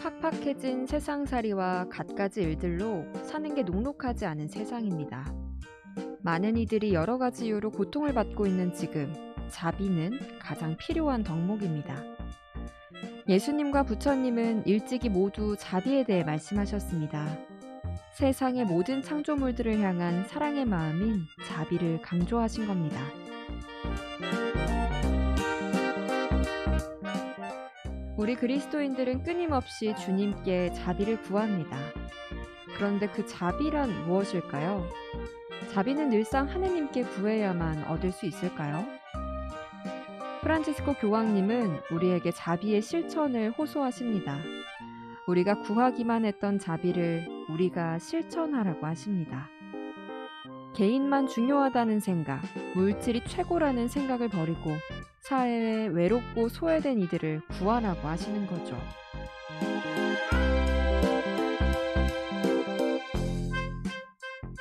팍팍해진 세상살이와 갖가지 일들로 사는 게 녹록하지 않은 세상입니다. 많은 이들이 여러 가지 이유로 고통을 받고 있는 지금, 자비는 가장 필요한 덕목입니다. 예수님과 부처님은 일찍이 모두 자비에 대해 말씀하셨습니다. 세상의 모든 창조물들을 향한 사랑의 마음인 자비를 강조하신 겁니다. 우리 그리스도인들은 끊임없이 주님께 자비를 구합니다. 그런데 그 자비란 무엇일까요? 자비는 늘상 하느님께 구해야만 얻을 수 있을까요? 프란치스코 교황님은 우리에게 자비의 실천을 호소하십니다. 우리가 구하기만 했던 자비를 우리가 실천하라고 하십니다. 개인만 중요하다는 생각, 물질이 최고라는 생각을 버리고 사회에 외롭고 소외된 이들을 구하라고 하시는 거죠.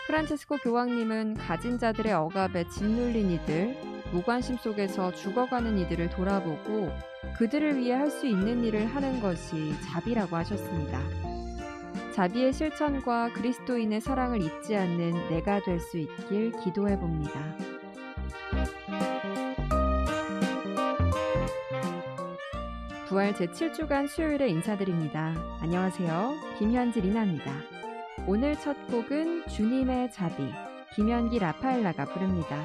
프란체스코 교황님은 가진 자들의 억압에 짓눌린 이들, 무관심 속에서 죽어가는 이들을 돌아보고 그들을 위해 할 수 있는 일을 하는 것이 자비라고 하셨습니다. 자비의 실천과 그리스도인의 사랑을 잊지 않는 내가 될 수 있길 기도해 봅니다. 부활 제7주간 수요일에 인사드립니다. 안녕하세요. 김현지 리나입니다. 오늘 첫 곡은 주님의 자비, 김현기 라파엘라가 부릅니다.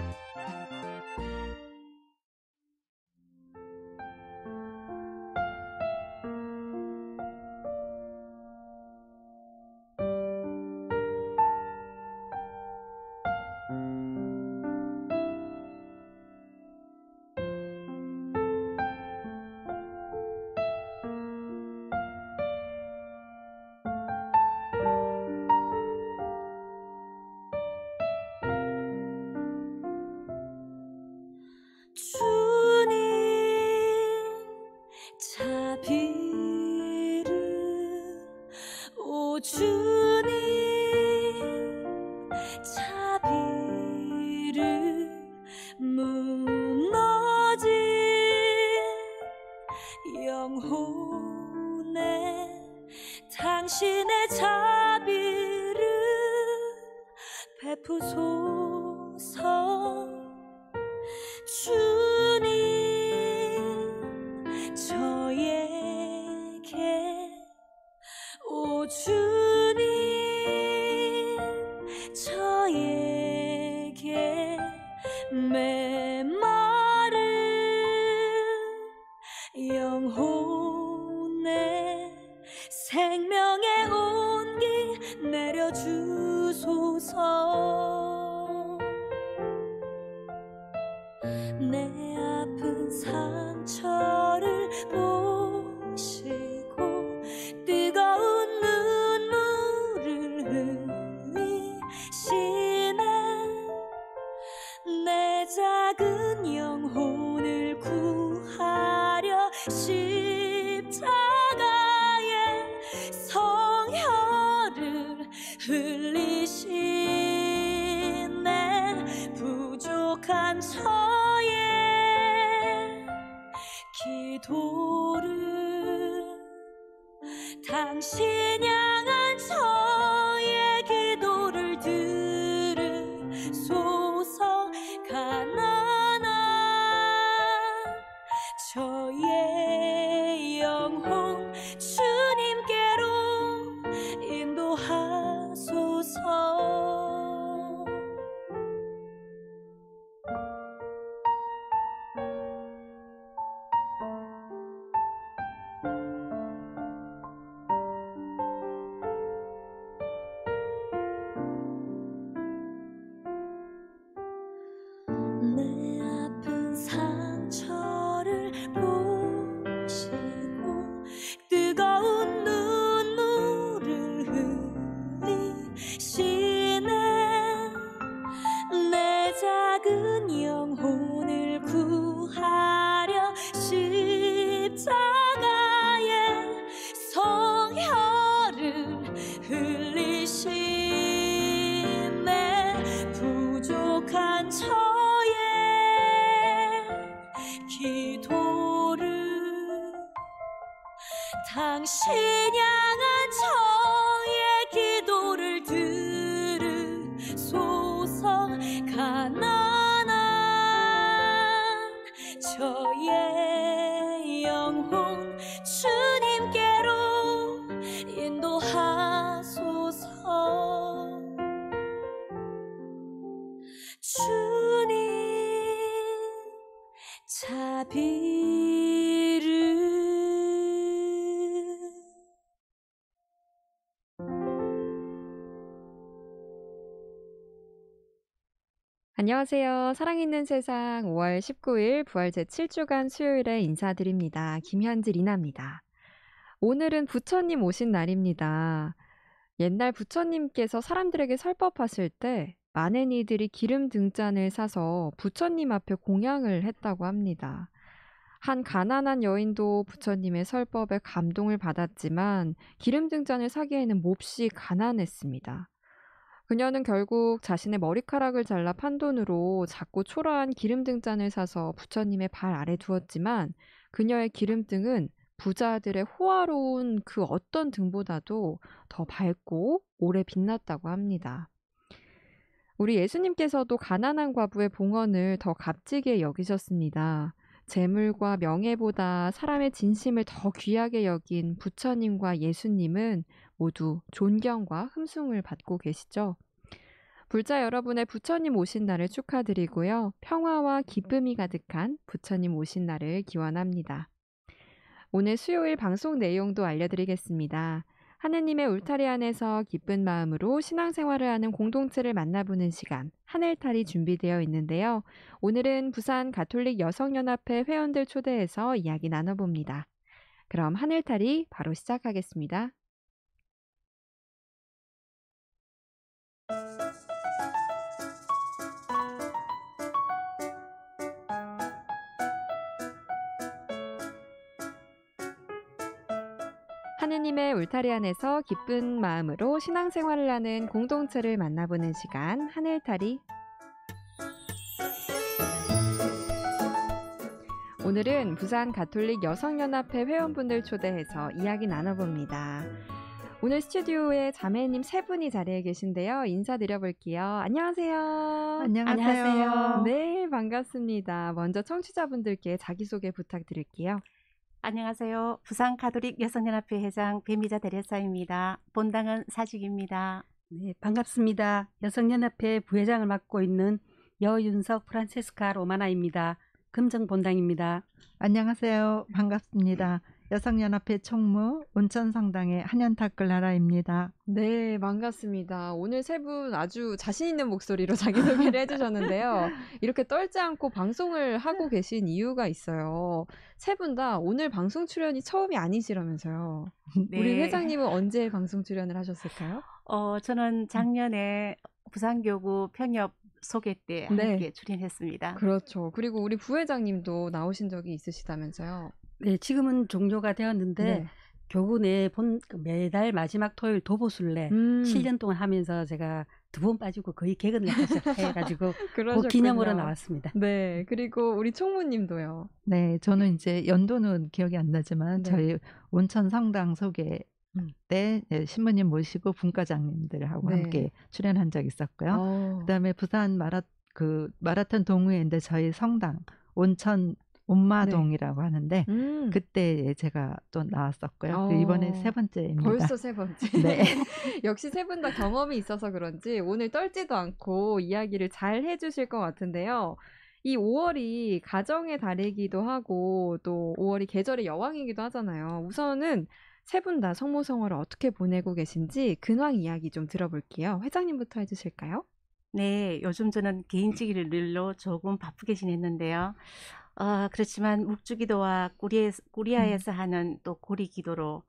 향한 저 안녕하세요. 사랑 있는 세상 5월 19일 부활 제7주간 수요일에 인사드립니다. 김현지 리나입니다. 오늘은 부처님 오신 날입니다. 옛날 부처님께서 사람들에게 설법하실 때 많은 이들이 기름 등잔을 사서 부처님 앞에 공양을 했다고 합니다. 한 가난한 여인도 부처님의 설법에 감동을 받았지만 기름 등잔을 사기에는 몹시 가난했습니다. 그녀는 결국 자신의 머리카락을 잘라 판돈으로 작고 초라한 기름 등잔을 사서 부처님의 발 아래 두었지만 그녀의 기름등은 부자들의 호화로운 그 어떤 등보다도 더 밝고 오래 빛났다고 합니다. 우리 예수님께서도 가난한 과부의 봉헌을 더 값지게 여기셨습니다. 재물과 명예보다 사람의 진심을 더 귀하게 여긴 부처님과 예수님은 모두 존경과 흠숭을 받고 계시죠. 불자 여러분의 부처님 오신 날을 축하드리고요. 평화와 기쁨이 가득한 부처님 오신 날을 기원합니다. 오늘 수요일 방송 내용도 알려드리겠습니다. 하느님의 울타리 안에서 기쁜 마음으로 신앙생활을 하는 공동체를 만나보는 시간, 하늘탈이 준비되어 있는데요. 오늘은 부산 가톨릭 여성연합회 회원들 초대해서 이야기 나눠봅니다. 그럼 하늘탈이 바로 시작하겠습니다. 하느님의 울타리 안에서 기쁜 마음으로 신앙생활을 하는 공동체를 만나보는 시간 하늘탈이 오늘은 부산 가톨릭 여성연합회 회원분들 초대해서 이야기 나눠봅니다. 오늘 스튜디오에 자매님 세 분이 자리에 계신데요. 인사드려볼게요. 안녕하세요. 안녕하세요. 안녕하세요. 네, 반갑습니다. 먼저 청취자분들께 자기소개 부탁드릴게요. 안녕하세요. 부산 가톨릭 여성연합회 회장 배미자 대례사입니다. 본당은 사직입니다. 네, 반갑습니다. 여성연합회 부회장을 맡고 있는 여윤석 프란체스카 로마나입니다. 금정 본당입니다. 안녕하세요. 반갑습니다. 여성연합회 총무 온천성당의 한현탁글나라입니다. 네, 반갑습니다. 오늘 세 분 아주 자신 있는 목소리로 자기소개를 해주셨는데요. 이렇게 떨지 않고 방송을 하고 계신 이유가 있어요. 세 분 다 오늘 방송 출연이 처음이 아니시라면서요. 네. 우리 회장님은 언제 방송 출연을 하셨을까요? 어, 저는 작년에 부산교구 평협 소개 때 네. 함께 출연했습니다. 그렇죠. 그리고 우리 부회장님도 나오신 적이 있으시다면서요. 네, 지금은 종료가 되었는데 교구 내본 매달 마지막 토요일 도보순례 음, 7년 동안 하면서 제가 두 번 빠지고 거의 개근을 해가지고 그. 기념으로 나왔습니다. 네, 그리고 우리 총무님도요. 네, 저는 이제 연도는 기억이 안 나지만 네. 저희 온천 성당 소개 음. 때 네, 신부님 모시고 분과장님들하고 네. 함께 출연한 적이 있었고요. 어, 그다음에 부산 마라 그 마라톤 동호회인데 저희 성당 온천 온마동이라고 하는데 음, 그때 제가 또 나왔었고요. 어. 이번에 세 번째입니다. 벌써 세 번째. 네. 역시 세 분 다 경험이 있어서 그런지 오늘 떨지도 않고 이야기를 잘 해주실 것 같은데요. 이 5월이 가정의 달이기도 하고 또 5월이 계절의 여왕이기도 하잖아요. 우선은 세 분 다 성모성화를 어떻게 보내고 계신지 근황 이야기 좀 들어볼게요. 회장님부터 해주실까요? 네, 요즘 저는 개인적인 일로 조금 바쁘게 지냈는데요. 어, 그렇지만 묵주기도와 꾸리에, 꾸리아에서 하는 또 고리기도로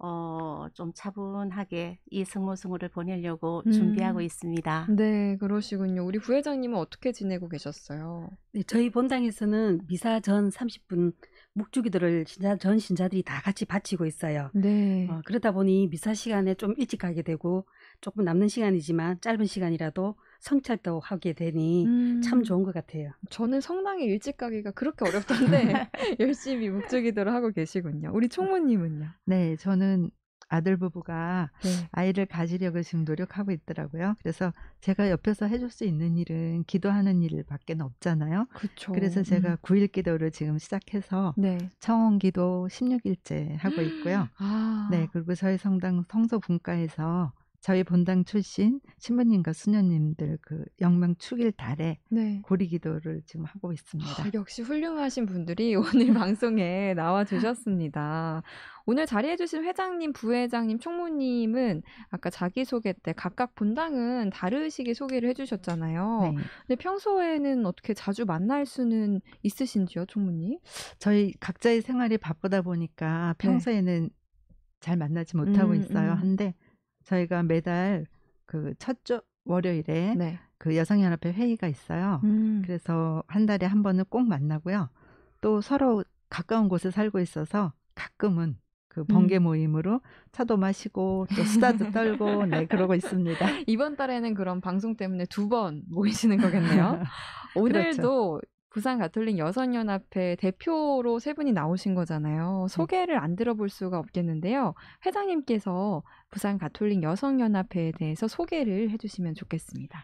어, 좀 차분하게 이 성모성호를 보내려고 음. 준비하고 있습니다. 네, 그러시군요. 우리 부회장님은 어떻게 지내고 계셨어요? 네, 저희 본당에서는 미사 전 30분 묵주기도를 신자, 전 신자들이 다 같이 바치고 있어요. 네. 어, 그러다 보니 미사 시간에 좀 일찍 가게 되고 조금 남는 시간이지만 짧은 시간이라도 성찰도 하게 되니 음. 참 좋은 것 같아요. 저는 성당에 일찍 가기가 그렇게 어렵던데 열심히 묵주기도를 하고 계시군요. 우리 총무님은요? 네, 저는 아들 부부가 네. 아이를 가지려고 지금 노력하고 있더라고요. 그래서 제가 옆에서 해줄 수 있는 일은 기도하는 일밖에 없잖아요. 그렇죠. 그래서 제가 구일 기도를 지금 시작해서 네. 청원 기도 16일째 하고 있고요. 아. 네, 그리고 저희 성당 성서 분과에서 저희 본당 출신 신부님과 수녀님들 그 영명 축일 달에 네. 고리 기도를 지금 하고 있습니다. 아, 역시 훌륭하신 분들이 오늘 방송에 나와 주셨습니다. 오늘 자리해 주신 회장님, 부회장님, 총무님은 아까 자기 소개 때 각각 본당은 다르시게 소개를 해 주셨잖아요. 네. 근데 평소에는 어떻게 자주 만날 수는 있으신지요, 총무님? 저희 각자의 생활이 바쁘다 보니까 평소에는 잘 만나지 못하고 네. 음, 있어요. 음. 한데 저희가 매달 그 첫 주 월요일에 네. 그 여성연합회 회의가 있어요. 음. 그래서 한 달에 한 번은 꼭 만나고요. 또 서로 가까운 곳에 살고 있어서 가끔은 그 번개 음. 모임으로 차도 마시고 또 수다도 떨고 네 그러고 있습니다. 이번 달에는 그럼 방송 때문에 두 번 모이시는 거겠네요. 오늘도 부산 가톨릭 여성연합회 대표로 세 분이 나오신 거잖아요. 소개를 안 들어볼 수가 없겠는데요. 회장님께서 부산 가톨릭 여성연합회에 대해서 소개를 해주시면 좋겠습니다.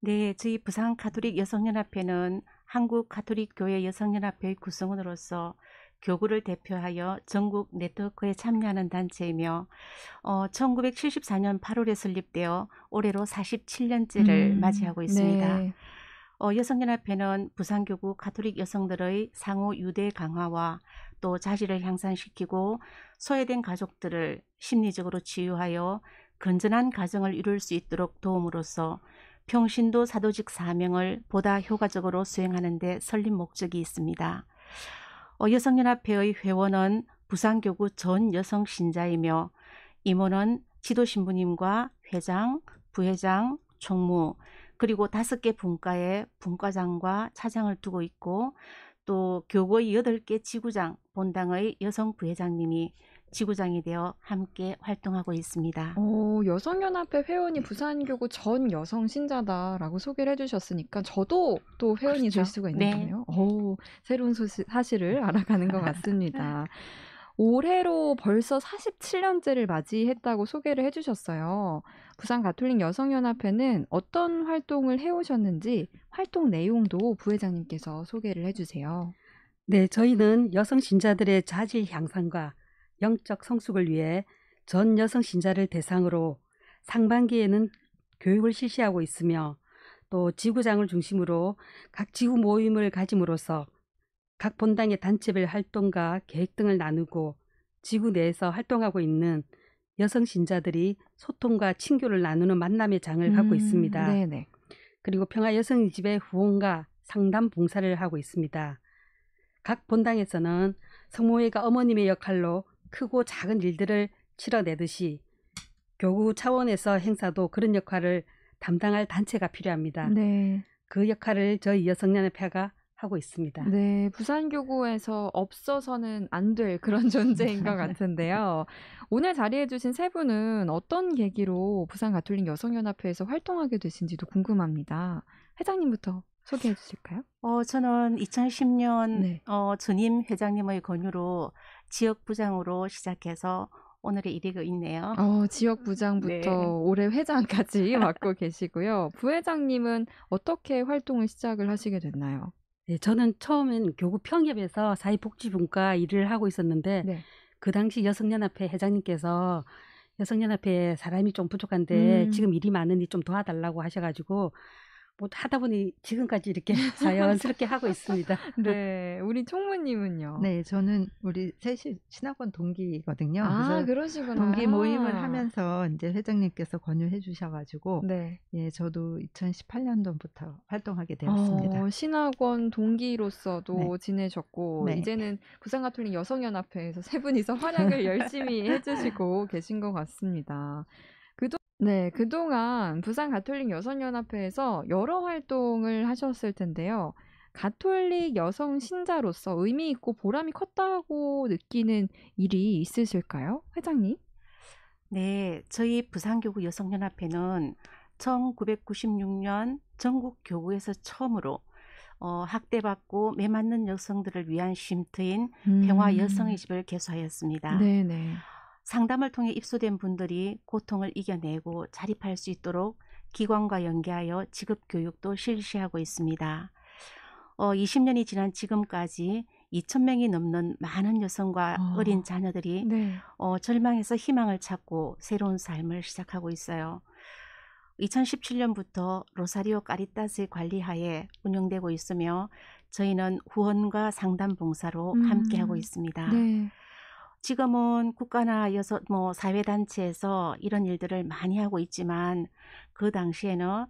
네, 저희 부산 가톨릭 여성연합회는 한국 가톨릭 교회 여성연합회의 구성원으로서 교구를 대표하여 전국 네트워크에 참여하는 단체이며 어, 1974년 8월에 설립되어 올해로 47년째를 음, 맞이하고 있습니다. 네. 어, 여성연합회는 부산교구 가톨릭 여성들의 상호 유대 강화와 또 자질을 향상시키고 소외된 가족들을 심리적으로 치유하여 건전한 가정을 이룰 수 있도록 도움으로써 평신도 사도직 사명을 보다 효과적으로 수행하는 데 설립 목적이 있습니다. 어, 여성연합회의 회원은 부산교구 전 여성 신자이며 임원은 지도신부님과 회장, 부회장, 총무, 그리고 다섯 개 분과에 분과장과 차장을 두고 있고 또 교구의 여덟 개 지구장 본당의 여성 부회장님이 지구장이 되어 함께 활동하고 있습니다. 어, 여성연합회 회원이 부산교구 전 여성 신자다라고 소개를 해주셨으니까 저도 또 회원이 그렇죠. 될 수가 있는 네. 거네요. 오, 새로운 소시, 사실을 알아가는 것 같습니다. 올해로 벌써 47년째를 맞이했다고 소개를 해주셨어요. 부산 가톨릭 여성연합회는 어떤 활동을 해오셨는지 활동 내용도 부회장님께서 소개를 해주세요. 네, 저희는 여성 신자들의 자질 향상과 영적 성숙을 위해 전 여성 신자를 대상으로 상반기에는 교육을 실시하고 있으며 또 지구장을 중심으로 각 지구 모임을 가짐으로써 각 본당의 단체별 활동과 계획 등을 나누고 지구 내에서 활동하고 있는 여성 신자들이 소통과 친교를 나누는 만남의 장을 하고 음, 있습니다. 네네. 그리고 평화 여성의 집의 후원과 상담 봉사를 하고 있습니다. 각 본당에서는 성모회가 어머님의 역할로 크고 작은 일들을 치러내듯이 교구 차원에서 행사도 그런 역할을 담당할 단체가 필요합니다. 네. 그 역할을 저희 여성연합회가 하고 있습니다. 네, 부산교구에서 없어서는 안 될 그런 존재인 것 같은데요. 오늘 자리해주신 세 분은 어떤 계기로 부산 가톨릭 여성연합회에서 활동하게 되신지도 궁금합니다. 회장님부터 소개해 주실까요? 어, 저는 2010년 네. 어, 전임 회장님의 권유로 지역 부장으로 시작해서 오늘에 이르고 있네요. 어, 지역 부장부터 네. 올해 회장까지 맡고 계시고요. 부회장님은 어떻게 활동을 시작을 하시게 됐나요? 네, 저는 처음엔 교구 평협에서 사회복지분과 일을 하고 있었는데 네. 그 당시 여성연합회 회장님께서 여성연합회에 사람이 좀 부족한데 음. 지금 일이 많으니 좀 도와달라고 하셔가지고 뭐 하다 보니 지금까지 이렇게 자연스럽게 하고 있습니다. 네, 우리 총무님은요? 네, 저는 우리 셋이 신학원 동기거든요. 아, 그래서 그러시구나. 동기 모임을 하면서 이제 회장님께서 권유해 주셔가지고 네. 예, 저도 2018년도부터 활동하게 되었습니다. 어, 신학원 동기로서도 네. 지내셨고 네. 이제는 부산가톨릭 여성연합회에서 세 분이서 활약을 열심히 해주시고 계신 것 같습니다. 네 그동안 부산 가톨릭 여성연합회에서 여러 활동을 하셨을 텐데요. 가톨릭 여성 신자로서 의미 있고 보람이 컸다고 느끼는 일이 있으실까요, 회장님? 네, 저희 부산교구 여성연합회는 1996년 전국 교구에서 처음으로 어, 학대받고 매맞는 여성들을 위한 쉼터인 평화 여성의 집을 개소하였습니다. 음. 네네. 상담을 통해 입소된 분들이 고통을 이겨내고 자립할 수 있도록 기관과 연계하여 직업 교육도 실시하고 있습니다. 어, 20년이 지난 지금까지 2,000명이 넘는 많은 여성과 아. 어린 자녀들이 네. 어, 절망에서 희망을 찾고 새로운 삶을 시작하고 있어요. 2017년부터 로사리오 까리따스의 관리하에 운영되고 있으며 저희는 후원과 상담 봉사로 음. 함께하고 있습니다. 네. 지금은 국가나 여서 뭐 사회 단체에서 이런 일들을 많이 하고 있지만 그 당시에는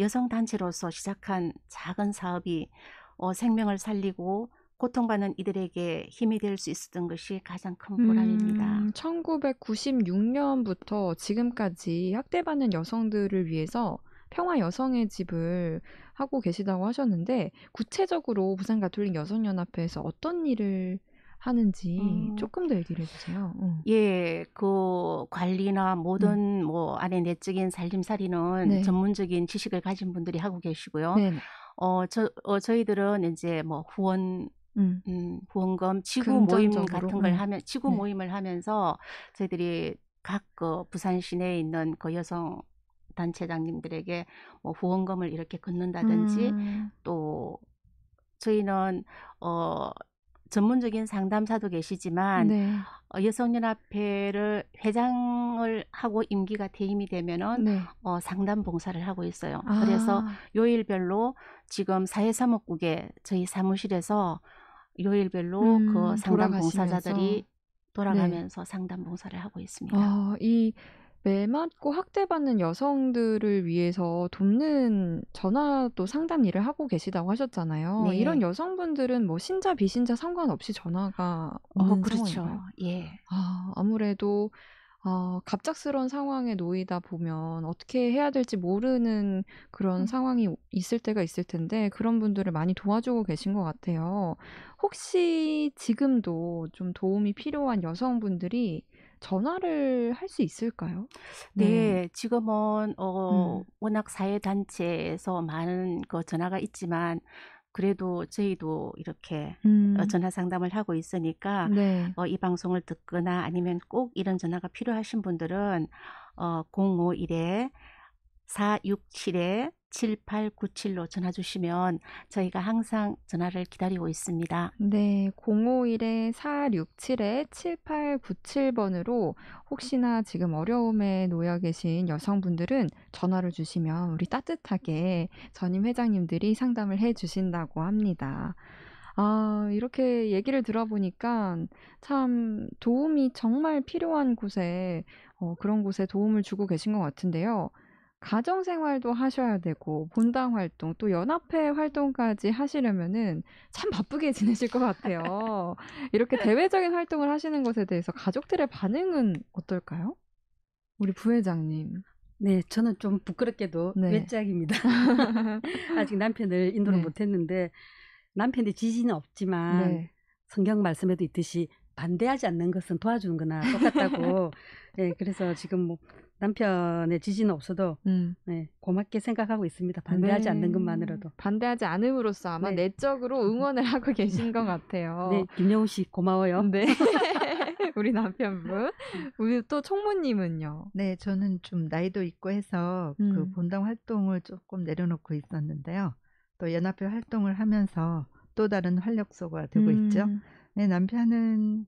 여성 단체로서 시작한 작은 사업이 어, 생명을 살리고 고통받는 이들에게 힘이 될 수 있었던 것이 가장 큰 보람입니다. 음, 1996년부터 지금까지 학대받는 여성들을 위해서 평화 여성의 집을 하고 계시다고 하셨는데 구체적으로 부산 가톨릭 여성연합회에서 어떤 일을 하는지 음. 조금 더 얘기를 해주세요. 음. 예, 그 관리나 모든 뭐 안에 내적인 살림살이는 네. 전문적인 지식을 가진 분들이 하고 계시고요. 네. 어, 저, 어, 저희들은 이제 뭐 후원 음. 음, 후원금, 지구 모임? 같은 걸 음. 하면 지구 네. 모임을 하면서 저희들이 각그 부산 시내에 있는 그 여성 단체장님들에게 뭐 후원금을 이렇게 걷는다든지 음. 또 저희는 어 전문적인 상담사도 계시지만 네. 어, 여성연합회를 회장을 하고 임기가 퇴임이 되면은 네. 어, 상담 봉사를 하고 있어요. 그래서 아, 요일별로 지금 사회사목국에 저희 사무실에서 요일별로 음, 그 상담 돌아가시면서. 봉사자들이 돌아가면서 상담 봉사를 하고 있습니다. 아, 이 매맞고 학대받는 여성들을 위해서 돕는 전화도 상담 일을 하고 계시다고 하셨잖아요. 네. 이런 여성분들은 뭐 신자 비신자 상관없이 전화가 오는 어, 그렇죠. 상황인가요? 예. 아, 아무래도 어, 갑작스러운 상황에 놓이다 보면 어떻게 해야 될지 모르는 그런 음. 상황이 있을 때가 있을 텐데 그런 분들을 많이 도와주고 계신 것 같아요. 혹시 지금도 좀 도움이 필요한 여성분들이 전화를 할 수 있을까요? 네, 지금은 어 음. 워낙 사회 단체에서 많은 그 전화가 있지만 그래도 저희도 이렇게 음. 어, 전화 상담을 하고 있으니까 네. 어, 이 방송을 듣거나 아니면 꼭 이런 전화가 필요하신 분들은 어, 051에 467에 7897로 전화 주시면 저희가 항상 전화를 기다리고 있습니다. 네, 051에 467에 7897번으로 혹시나 지금 어려움에 놓여 계신 여성분들은 전화를 주시면 우리 따뜻하게 전임 회장님들이 상담을 해 주신다고 합니다. 아, 이렇게 얘기를 들어보니까 참 도움이 정말 필요한 곳에, 어, 그런 곳에 도움을 주고 계신 것 같은데요. 가정 생활도 하셔야 되고, 본당 활동, 또 연합회 활동까지 하시려면은 참 바쁘게 지내실 것 같아요. 이렇게 대외적인 활동을 하시는 것에 대해서 가족들의 반응은 어떨까요? 우리 부회장님. 네, 저는 좀 부끄럽게도 네. 외짝입니다. 아직 남편을 인도를 네. 못했는데 남편의 지지는 없지만 네. 성경 말씀에도 있듯이 반대하지 않는 것은 도와주는 거나 똑같다고. 네, 그래서 지금 뭐 남편의 지지는 없어도 음. 네, 고맙게 생각하고 있습니다. 반대하지 네. 않는 것만으로도. 반대하지 않음으로써 아마 네. 내적으로 응원을 하고 계신 것 같아요. 네, 김영우 씨 고마워요. 네. 우리 남편분. 우리 또 총무님은요. 네, 저는 좀 나이도 있고 해서 그 음. 본당 활동을 조금 내려놓고 있었는데요. 또 연합회 활동을 하면서 또 다른 활력소가 되고 있죠. 음. 네, 남편은 네.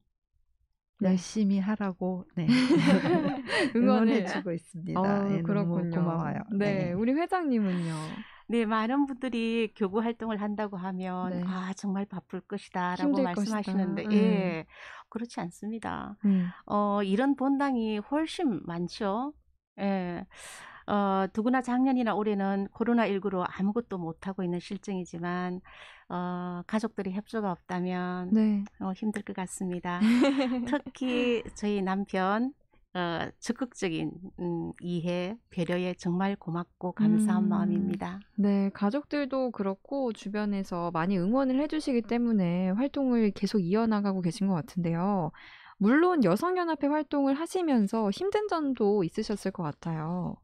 열심히 하라고 네. 응원을 응원해주고 있습니다. 어, 예, 너무 그렇군요. 고마워요. 네, 우리 회장님은요. 네, 많은 분들이 교구 활동을 한다고 하면 네. 아, 정말 바쁠 것이다라고 말씀하시는데 것이다. 예. 그렇지 않습니다. 음. 어, 이런 본당이 훨씬 많죠. 예. 어, 누구나 작년이나 올해는 코로나19로 아무것도 못하고 있는 실정이지만, 어, 가족들의 협조가 없다면, 네. 어, 힘들 것 같습니다. 특히 저희 남편, 어, 적극적인, 음, 이해, 배려에 정말 고맙고 감사한 음. 마음입니다. 네, 가족들도 그렇고 주변에서 많이 응원을 해주시기 때문에 활동을 계속 이어나가고 계신 것 같은데요. 물론 여성연합회 활동을 하시면서 힘든 점도 있으셨을 것 같아요.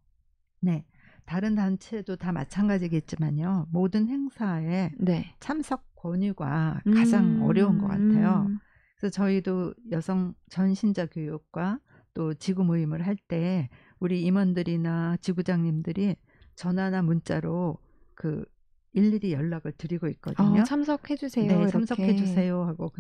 네. 다른 단체도 다 마찬가지겠지만요. 모든 행사에 네. 참석 권유가 가장 음, 어려운 것 같아요. 음. 그래서 저희도 여성 전신자 교육과 또 지구 모임을 할 때 우리 임원들이나 지구장님들이 전화나 문자로 그 일일이 연락을 드리고 있거든요. 어, 참석해 주세요. 네. 참석해 주세요 하고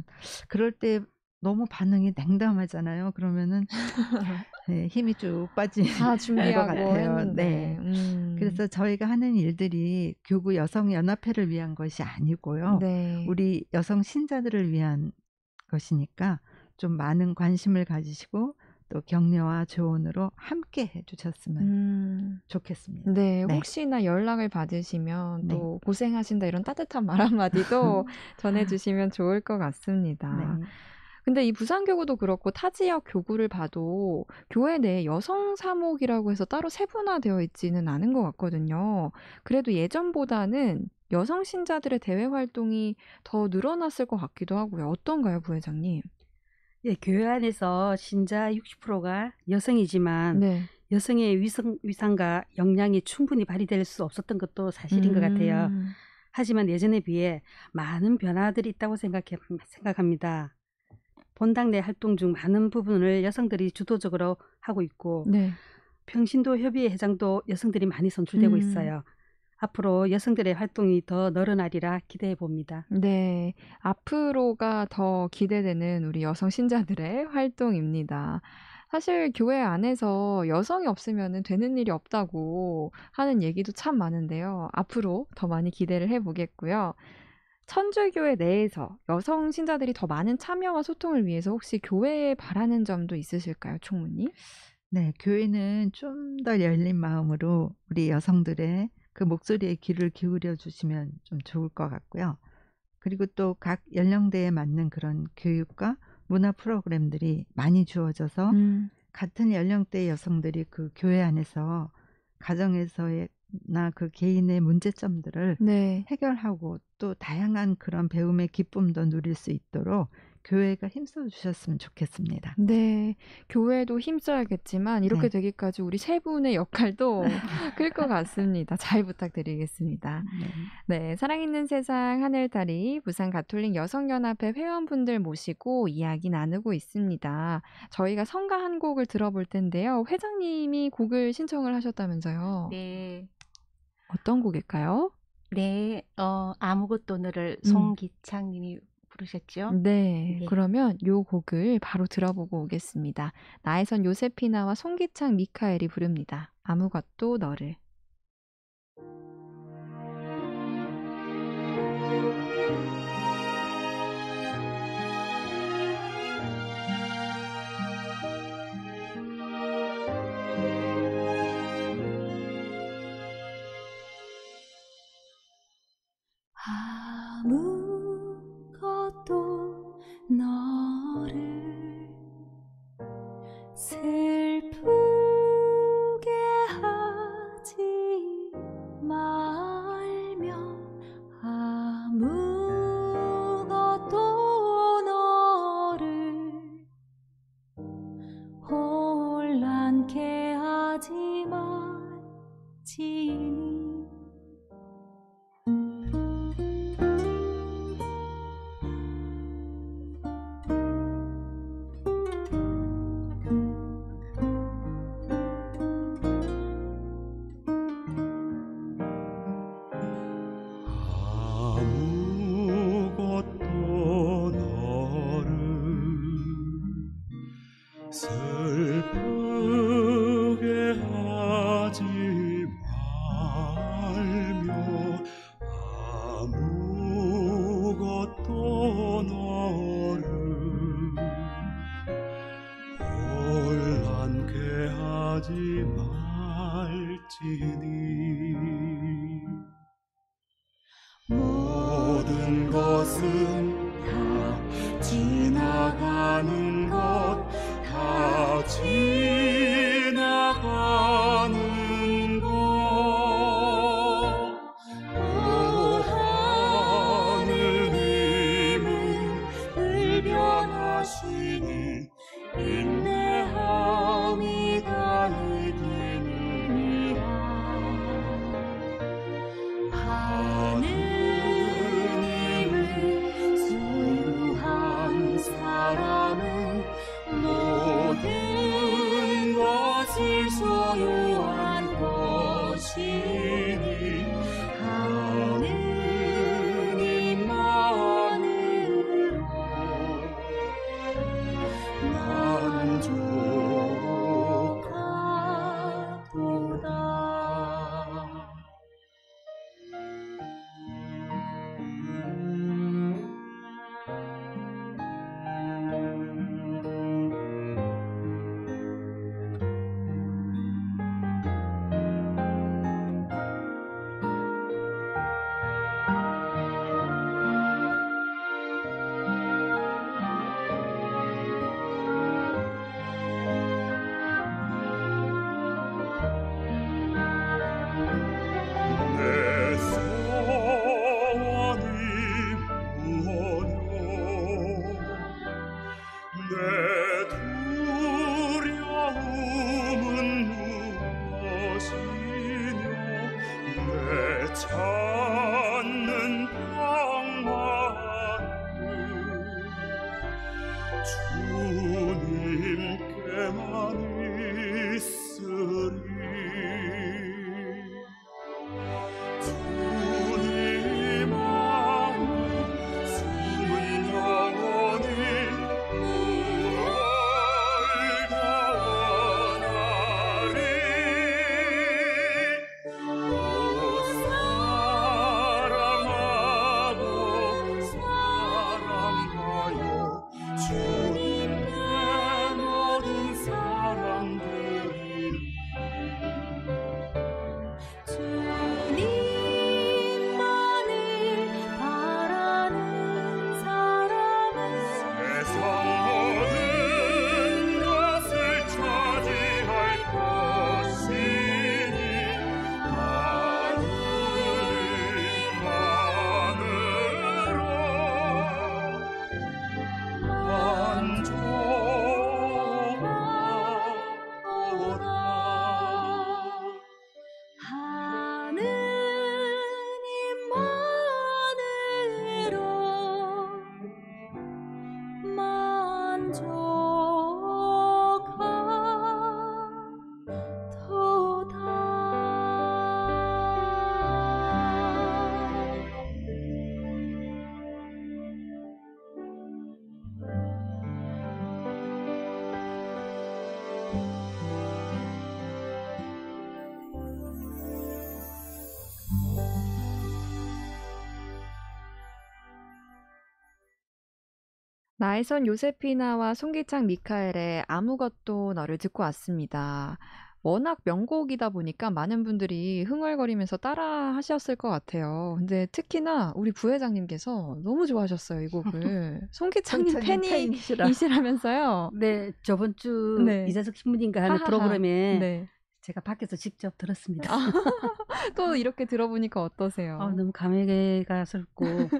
그럴 때 너무 반응이 냉담하잖아요. 그러면은 네, 힘이 쭉 빠지는 다 준비하고 같아요. 했는데. 네. 음. 그래서 저희가 하는 일들이 교구 여성 연합회를 위한 것이 아니고요. 네. 우리 여성 신자들을 위한 것이니까 좀 많은 관심을 가지시고 또 격려와 조언으로 함께 해주셨으면 음. 좋겠습니다. 네, 네. 혹시나 연락을 받으시면 네. 또 고생하신다 이런 따뜻한 말 한마디도 전해주시면 좋을 것 같습니다. 네. 근데 이 부산 교구도 그렇고 타 지역 교구를 봐도 교회 내 여성 사목이라고 해서 따로 세분화되어 있지는 않은 것 같거든요. 그래도 예전보다는 여성 신자들의 대외 활동이 더 늘어났을 것 같기도 하고요. 어떤가요, 부회장님? 예, 교회 안에서 신자 60%가 여성이지만 네. 여성의 위성, 위상과 역량이 충분히 발휘될 수 없었던 것도 사실인 것 같아요. 음. 하지만 예전에 비해 많은 변화들이 있다고 생각해, 생각합니다. 본당 내 활동 중 많은 부분을 여성들이 주도적으로 하고 있고 네. 평신도 협의회 회장도 여성들이 많이 선출되고 음. 있어요. 앞으로 여성들의 활동이 더 늘어나리라 기대해 봅니다. 네, 앞으로가 더 기대되는 우리 여성 신자들의 활동입니다. 사실 교회 안에서 여성이 없으면 되는 일이 없다고 하는 얘기도 참 많은데요. 앞으로 더 많이 기대를 해보겠고요. 천주교회 내에서 여성 신자들이 더 많은 참여와 소통을 위해서 혹시 교회에 바라는 점도 있으실까요, 총무님? 네, 교회는 좀 더 열린 마음으로 우리 여성들의 그 목소리에 귀를 기울여 주시면 좀 좋을 것 같고요. 그리고 또 각 연령대에 맞는 그런 교육과 문화 프로그램들이 많이 주어져서 음, 같은 연령대 여성들이 그 교회 안에서 가정에서의 나그 개인의 문제점들을 네. 해결하고 또 다양한 그런 배움의 기쁨도 누릴 수 있도록 교회가 힘써 주셨으면 좋겠습니다. 네, 교회도 힘써야겠지만 이렇게 네. 되기까지 우리 세 분의 역할도 클 것 같습니다. 잘 부탁드리겠습니다. 네. 네, 사랑있는 세상 하늘다리 부산 가톨릭 여성연합회 회원분들 모시고 이야기 나누고 있습니다. 저희가 성가 한 곡을 들어볼 텐데요. 회장님이 곡을 신청을 하셨다면서요. 네. 어떤 곡일까요? 네, 어, 아무것도 오늘을 음. 송기창 님이 부르셨죠? 네, 네. 그러면 요 곡을 바로 들어보고 오겠습니다. 나혜선 요세피나와 송기창 미카엘이 부릅니다. 아무것도 너를. 주님 나혜선 요세피나와 송기창 미카엘의 아무것도 너를 듣고 왔습니다. 워낙 명곡이다 보니까 많은 분들이 흥얼거리면서 따라 하셨을 것 같아요. 근데 특히나 우리 부회장님께서 너무 좋아하셨어요, 이 곡을. 송기창님 팬이시라. 팬이시라면서요? 네, 저번 주 네. 이재석 신부님과 하는. 프로그램에 네. 제가 밖에서 직접 들었습니다. 아, 또 이렇게 들어보니까 어떠세요? 아, 너무 감회가스럽고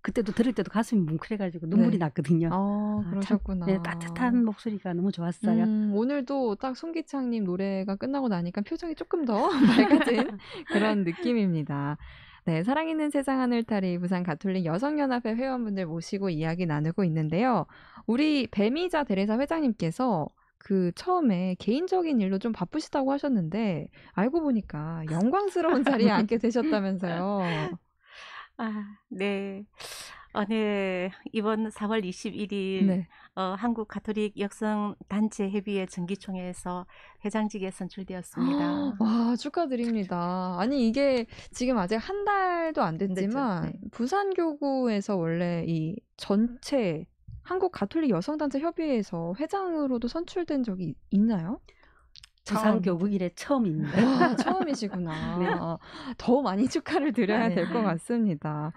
그때도 들을 때도 가슴이 뭉클해가지고 눈물이 네. 났거든요. 아, 아, 참, 그러셨구나. 네, 따뜻한 목소리가 너무 좋았어요. 음, 오늘도 딱 송기창님 노래가 끝나고 나니까 표정이 조금 더 맑아진 그런 느낌입니다. 네, 사랑있는 세상 하늘타리 부산 가톨릭 여성연합회 회원분들 모시고 이야기 나누고 있는데요. 우리 배미자 대례사 회장님께서 그 처음에 개인적인 일로 좀 바쁘시다고 하셨는데 알고 보니까 영광스러운 자리에 앉게 되셨다면서요. 아, 네. 어, 네. 이번 4월 21일 네. 어, 한국 가톨릭 여성 단체 협의회 정기총회에서 회장직에 선출되었습니다. 와, 축하드립니다. 아니, 이게 지금 아직 한 달도 안 됐지만, 네. 부산 교구에서 원래 이 전체 한국 가톨릭 여성단체 협의회에서 회장으로도 선출된 적이 있나요? 부산교구 이래 처음입니다. 와, 처음이시구나. 네. 더 많이 축하를 드려야 아, 네. 될것 같습니다.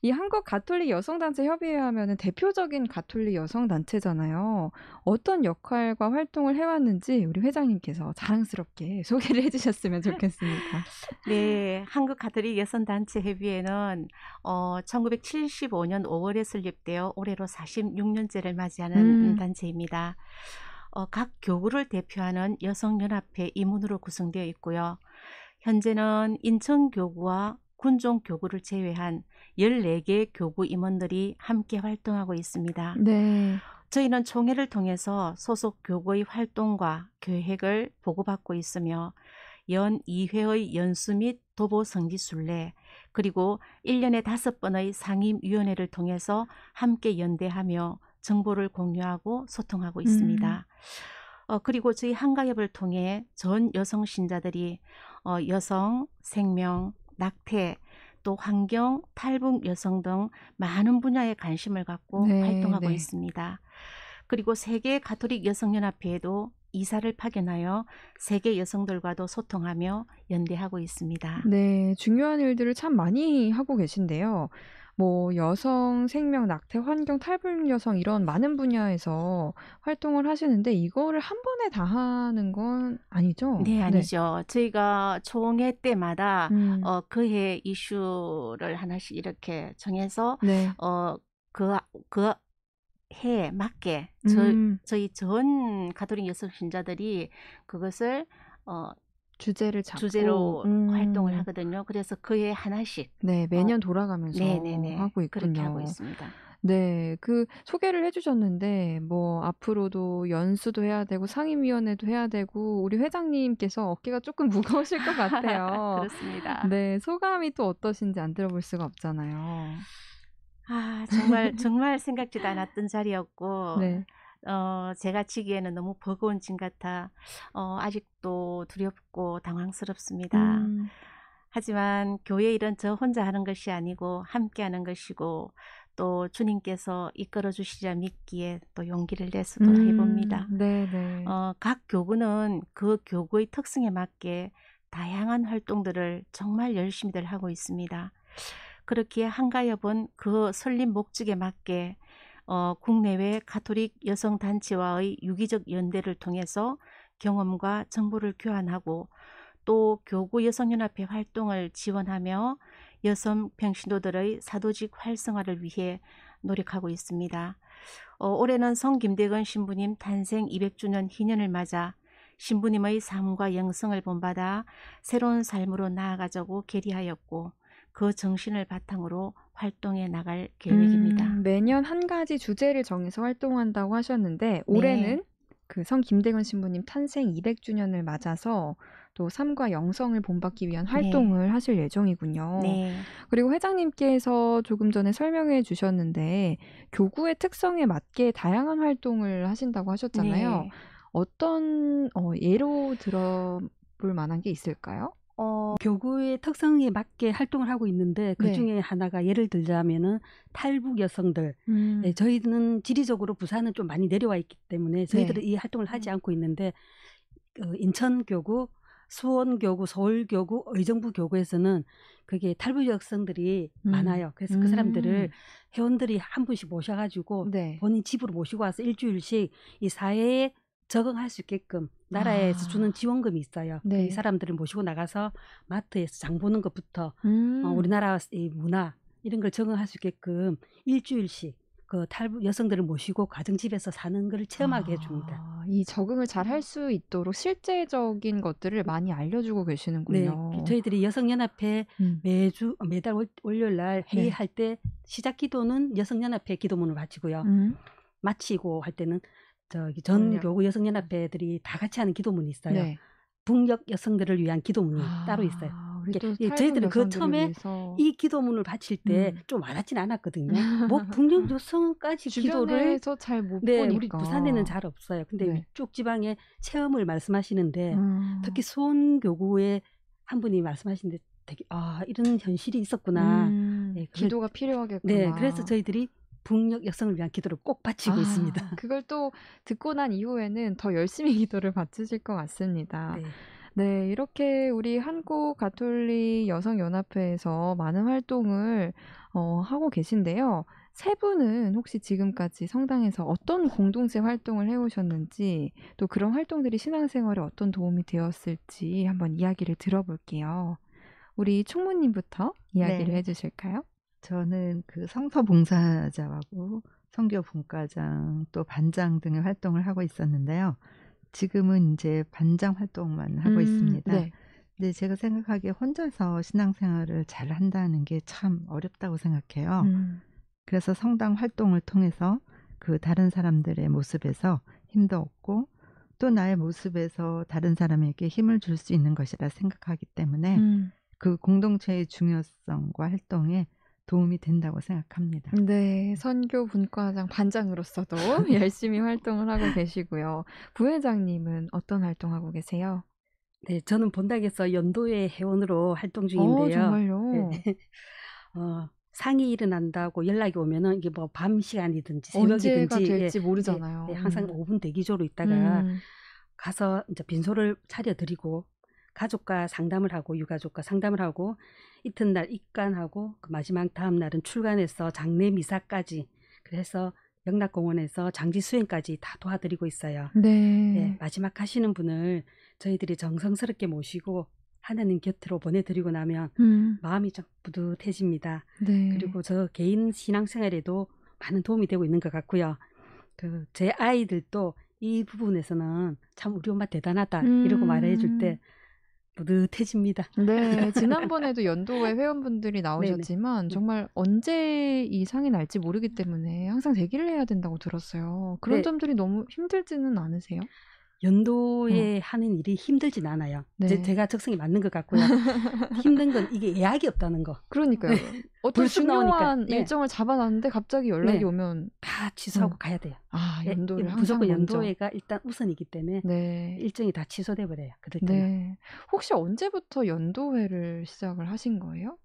이 한국 가톨릭 여성단체 협의회 하면은 대표적인 가톨릭 여성단체잖아요. 어떤 역할과 활동을 해왔는지 우리 회장님께서 자랑스럽게 소개를 해주셨으면 좋겠습니다. 네, 한국 가톨릭 여성단체 협의회는 어, 1975년 5월에 설립되어 올해로 46년째를 맞이하는 음. 단체입니다. 어, 각 교구를 대표하는 여성연합회 임원으로 구성되어 있고요. 현재는 인천교구와 군종 교구를 제외한 14개 교구 임원들이 함께 활동하고 있습니다. 네. 저희는 총회를 통해서 소속 교구의 활동과 계획을 보고받고 있으며 연 2회의 연수 및 도보 성지 순례 그리고 1년에 5번의 상임위원회를 통해서 함께 연대하며 정보를 공유하고 소통하고 있습니다. 어, 그리고 저희 한가협을 통해 전 여성 신자들이 어, 여성, 생명, 낙태, 또 환경, 탈북 여성 등 많은 분야에 관심을 갖고 네, 활동하고 네. 있습니다. 그리고 세계 가톨릭 여성연합회에도 이사를 파견하여 세계 여성들과도 소통하며 연대하고 있습니다. 네, 중요한 일들을 참 많이 하고 계신데요. 뭐 여성, 생명, 낙태, 환경, 탈북 여성 이런 많은 분야에서 활동을 하시는데 이거를 한 번에 다 하는 건 아니죠? 네, 아니죠. 저희가 총회 때마다 음, 어, 그해 이슈를 하나씩 이렇게 정해서 네. 어, 그, 그 해에 맞게 저, 음, 저희 전 가톨릭 여성 신자들이 그것을 어, 주제를 잡고 주제로 음, 활동을 하거든요. 그래서 그해 하나씩 네, 매년 돌아가면서 네네네 하고 그렇게 있군요. 하고 있습니다. 네, 그 소개를 해주셨는데 뭐 앞으로도 연수도 해야 되고 상임위원회도 해야 되고 우리 회장님께서 어깨가 조금 무거우실 것 같아요. 그렇습니다. 네, 소감이 또 어떠신지 안 들어볼 수가 없잖아요. 아, 정말 정말 생각지도 않았던 자리였고 네, 어, 제가 치기에는 너무 버거운 짐 같아 어, 아직도 두렵고 당황스럽습니다. 음, 하지만 교회 일은 저 혼자 하는 것이 아니고 함께 하는 것이고 또 주님께서 이끌어 주시자 믿기에 또 용기를 내서 또 해봅니다. 음, 네, 네. 어, 각 교구는 그 교구의 특성에 맞게 다양한 활동들을 정말 열심히들 하고 있습니다. 그렇기에 한가협은 그 설립 목적에 맞게 어, 국내외 가톨릭 여성 단체와의 유기적 연대를 통해서 경험과 정보를 교환하고 또 교구 여성연합회 활동을 지원하며 여성 평신도들의 사도직 활성화를 위해 노력하고 있습니다. 어, 올해는 성 김대건 신부님 탄생 200주년 희년을 맞아 신부님의 삶과 영성을 본받아 새로운 삶으로 나아가자고 결의하였고 그 정신을 바탕으로 활동해 나갈 계획입니다. 음, 매년 한 가지 주제를 정해서 활동한다고 하셨는데 올해는 그성 김대건 신부님 탄생 200주년을 맞아서 또 삶과 영성을 본받기 위한 활동을 하실 예정이군요. 네. 그리고 회장님께서 조금 전에 설명해 주셨는데 교구의 특성에 맞게 다양한 활동을 하신다고 하셨잖아요. 네. 어떤 어, 예로 들어볼 만한 게 있을까요? 어, 교구의 특성에 맞게 활동을 하고 있는데 그 네. 중에 하나가 예를 들자면은 탈북 여성들 음, 네, 저희는 지리적으로 부산은 좀 많이 내려와 있기 때문에 저희들은 이 활동을 하지 않고 있는데 어, 인천 교구, 수원 교구, 서울 교구, 의정부 교구에서는 그게 탈북 여성들이 음. 많아요. 그래서 음. 그 사람들을 회원들이 한 분씩 모셔가지고 네. 본인 집으로 모시고 와서 일주일씩 이 사회에 적응할 수 있게끔 나라에서 아. 주는 지원금이 있어요. 네. 이 사람들을 모시고 나가서 마트에서 장 보는 것부터 음, 어, 우리나라 이 문화 이런 걸 적응할 수 있게끔 일주일씩 그 탈북 여성들을 모시고 가정집에서 사는 걸 체험하게 해줍니다. 아, 이 적응을 잘 할 수 있도록 실제적인 것들을 많이 알려주고 네, 계시는군요. 저희들이 여성연합회 음. 매주 어, 매달 월, 월요일 날 네. 회의할 때 시작 기도는 여성연합회 기도문을 바치고요. 음. 마치고 할 때는 저기 전. 교구 여성연합회들이 다 같이 하는 기도문이 있어요. 네. 북녘 여성들을 위한 기도문이 아, 따로 있어요. 예, 저희들은 그 처음에 위해서 이 기도문을 바칠 때 음. 좀 와닿진 않았거든요. 뭐 북녘 여성까지 기도를 주변에서 잘못 네, 보니까. 우리 부산에는 잘 없어요. 근데 네. 위쪽 지방의 체험을 말씀하시는데 음. 특히 수원 교구에 한 분이 말씀하시는데 되게 아 이런 현실이 있었구나. 음, 네, 그걸- 기도가 필요하겠구나. 네, 그래서 저희들이 북녘 여성을 위한 기도를 꼭 바치고 아, 있습니다. 그걸 또 듣고 난 이후에는 더 열심히 기도를 바치실 것 같습니다. 네. 네, 이렇게 우리 한국 가톨릭 여성연합회에서 많은 활동을 어, 하고 계신데요. 세 분은 혹시 지금까지 성당에서 어떤 공동체 활동을 해오셨는지 또 그런 활동들이 신앙생활에 어떤 도움이 되었을지 한번 이야기를 들어볼게요. 우리 총무님부터 이야기를 네. 해주실까요? 저는 그 성서 봉사자하고 성교 분과장 또 반장 등의 활동을 하고 있었는데요. 지금은 이제 반장 활동만 하고 음, 있습니다. 네. 근데 제가 생각하기에 혼자서 신앙생활을 잘 한다는 게 참 어렵다고 생각해요. 음, 그래서 성당 활동을 통해서 그 다른 사람들의 모습에서 힘도 얻고 또 나의 모습에서 다른 사람에게 힘을 줄 수 있는 것이라 생각하기 때문에 음. 그 공동체의 중요성과 활동에 도움이 된다고 생각합니다. 네, 선교 분과장 반장으로서도 열심히 활동을 하고 계시고요. 부회장님은 어떤 활동하고 계세요? 네, 저는 본당에서 연도회 회원으로 활동 어, 중인데요. 정말요? 네. 어, 상이 일어난다고 연락이 오면은 이게 뭐 밤 시간이든지 새벽이든지 예, 될지 모르잖아요. 예, 예, 항상 음. 5분 대기조로 있다가 음. 가서 이제 빈소를 차려드리고 가족과 상담을 하고 유가족과 상담을 하고 이튿날 입간하고 그 마지막 다음 날은 출간해서 장례 미사까지 그래서 영락공원에서 장지 수행까지 다 도와드리고 있어요. 네. 예, 마지막 하시는 분을 저희들이 정성스럽게 모시고 하나님 곁으로 보내드리고 나면 음. 마음이 좀 뿌듯해집니다. 네. 그리고 저 개인 신앙생활에도 많은 도움이 되고 있는 것 같고요. 그 제 아이들도 이 부분에서는 참 우리 엄마 대단하다 이러고 말해줄 때 뿌듯해집니다. 네, 지난번에도 연도회 회원분들이 나오셨지만 네. 정말 언제 이 상이 날지 모르기 때문에 항상 대기를 해야 된다고 들었어요. 그런 네. 점들이 너무 힘들지는 않으세요? 연도에 하는 일이 힘들진 않아요. 어. 네. 이제 제가 적성이 맞는 것 같고요. 힘든 건 이게 예약이 없다는 거. 그러니까요. 어떤 불쑥 나오니까. 중요한 네. 일정을 잡아놨는데 갑자기 연락이 네. 오면 다 취소하고 음. 가야 돼요. 아 예, 연도를 예, 무조건. 연도회가 일단 우선이기 때문에 네. 일정이 다 취소돼 버려요. 그럴 때는. 네. 혹시 언제부터 연도회를 시작을 하신 거예요?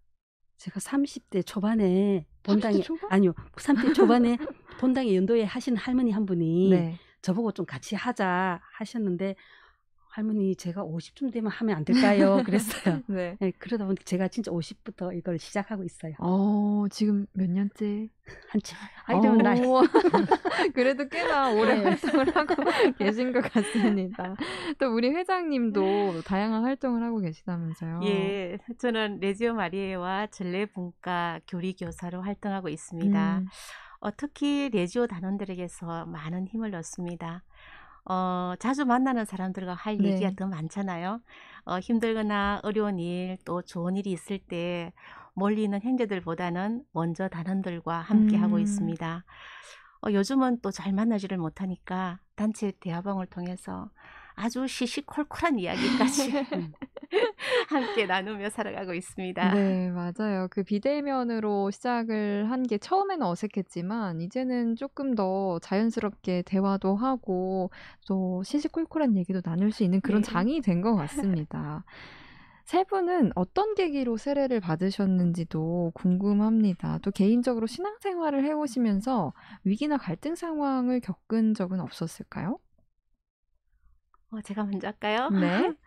제가 30대 초반에 본당에 30대 초반? 아니요 30대 초반에 본당에 연도회 하신 할머니 한 분이 네. 저보고 좀 같이 하자 하셨는데 할머니 제가 50쯤 되면 하면 안 될까요? 그랬어요. 네. 네, 그러다 보니까 제가 진짜 50부터 이걸 시작하고 있어요. 어, 지금 몇 년째? 한참 아 이러면 나 어, 그래도 꽤나 오래 네. 활동을 하고 계신 것 같습니다. 또 우리 회장님도 다양한 활동을 하고 계시다면서요. 예, 저는 레지오 마리에와 전래 분과 교리 교사로 활동하고 있습니다. 음, 어, 특히 레지오 단원들에게서 많은 힘을 얻습니다. 어, 자주 만나는 사람들과 할 네. 얘기가 더 많잖아요. 어, 힘들거나 어려운 일, 또 좋은 일이 있을 때 멀리 있는 형제들보다는 먼저 단원들과 함께 하고 음. 있습니다. 어, 요즘은 또 잘 만나지를 못하니까 단체 대화방을 통해서 아주 시시콜콜한 이야기까지 함께 나누며 살아가고 있습니다. 네, 맞아요. 그 비대면으로 시작을 한 게 처음에는 어색했지만 이제는 조금 더 자연스럽게 대화도 하고 또 시시콜콜한 얘기도 나눌 수 있는 그런 네. 장이 된 것 같습니다. 세 분은 어떤 계기로 세례를 받으셨는지도 궁금합니다. 또 개인적으로 신앙생활을 해오시면서 위기나 갈등 상황을 겪은 적은 없었을까요? 어, 제가 먼저 할까요? 네.